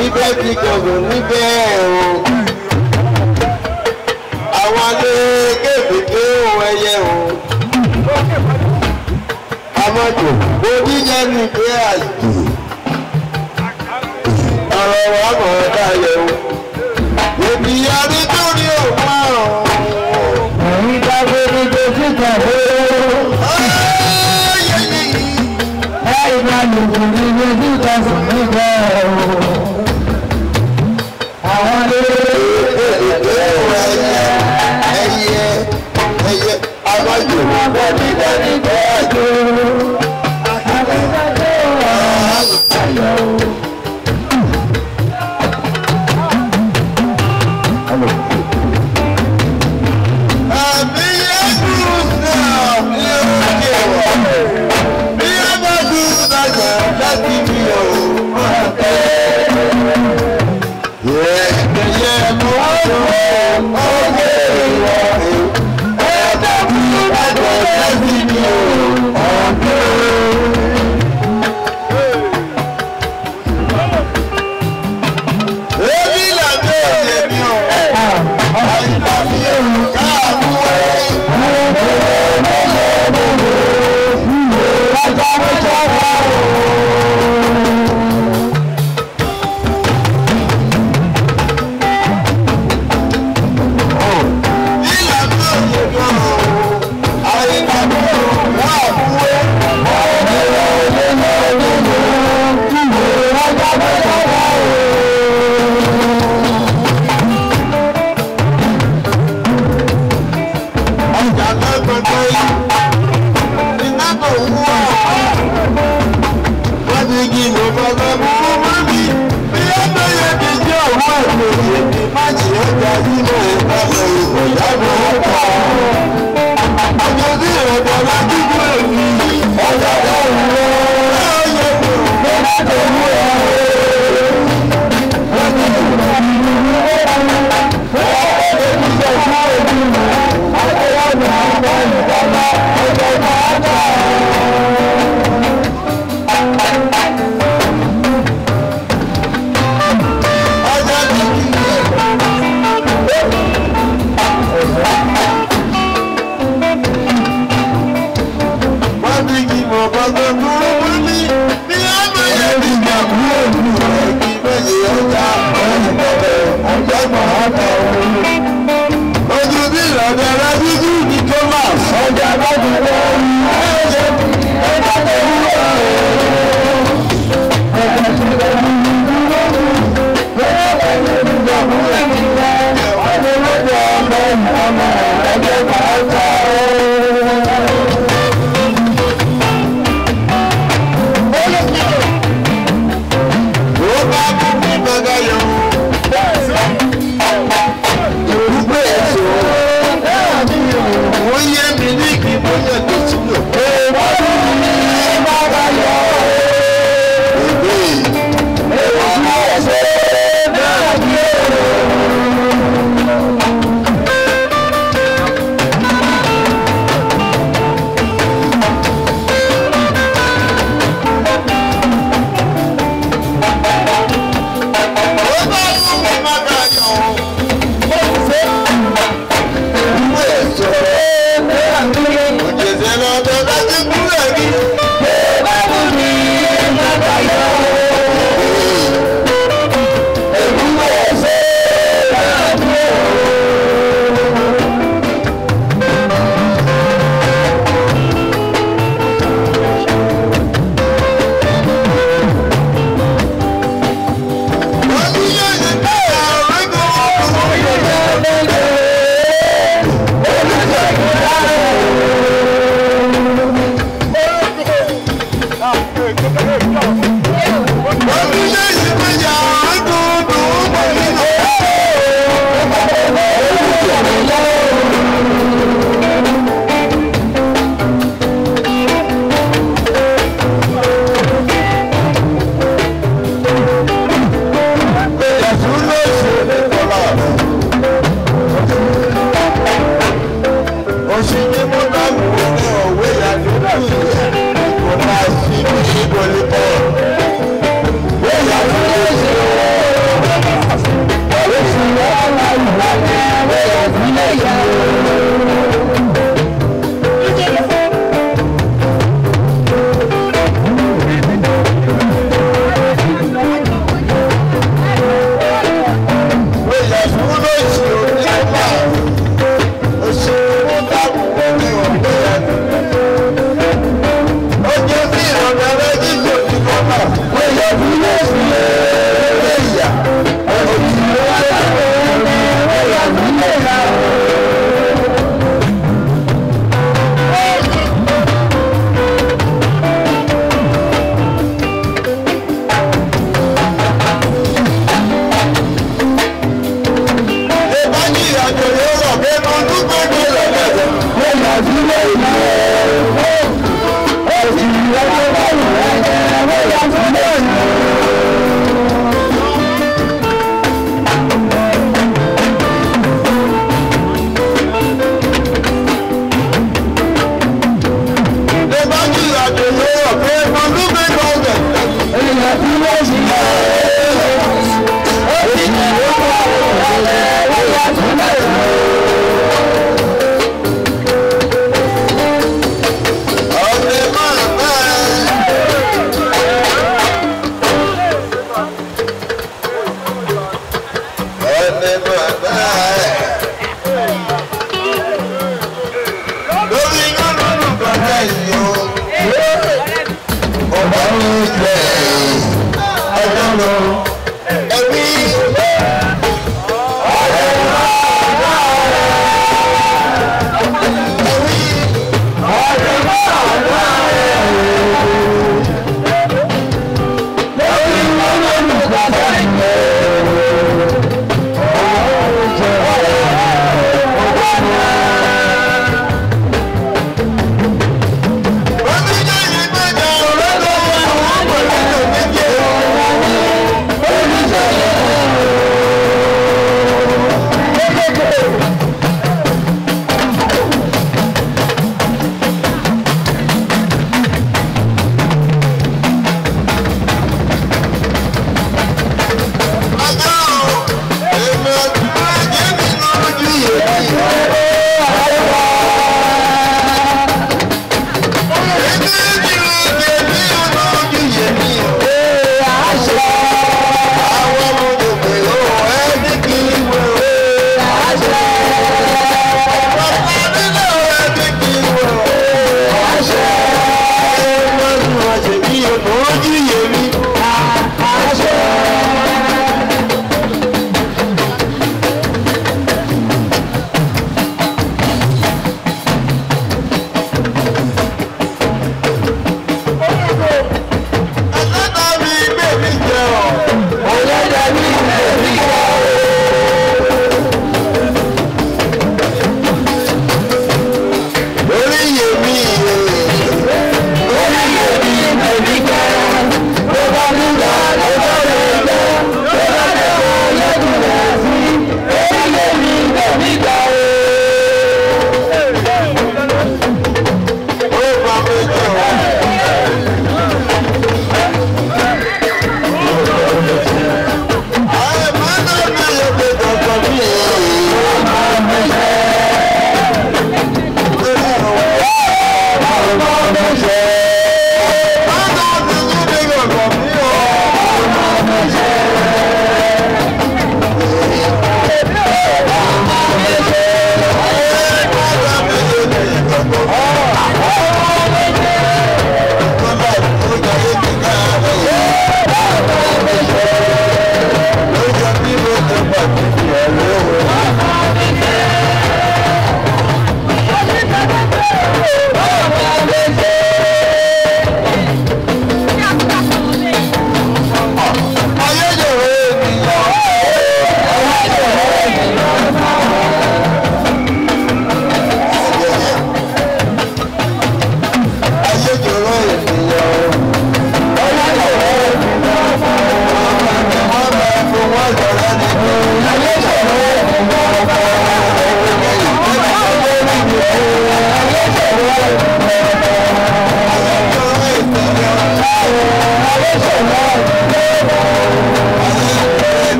níbẹ̀ bí gbọ̀ngàn níbẹ̀ o. àwọn alẹ́ kéèkéé ohun ẹyẹ o. amọ̀jò oníjẹ́ nìgbẹ́ àjò. ọ̀rọ̀ wa mọ̀ ọ́ dáyẹ̀ o. ènìyàn nítorí òun àrùn. ẹ̀yin dágbé ní gbèsè tàbí owó ìgbà lòdì ní ojú ìta sùn nígbà. Hare ọ̀rọ̀ bọ̀ ọ̀rọ̀ oh.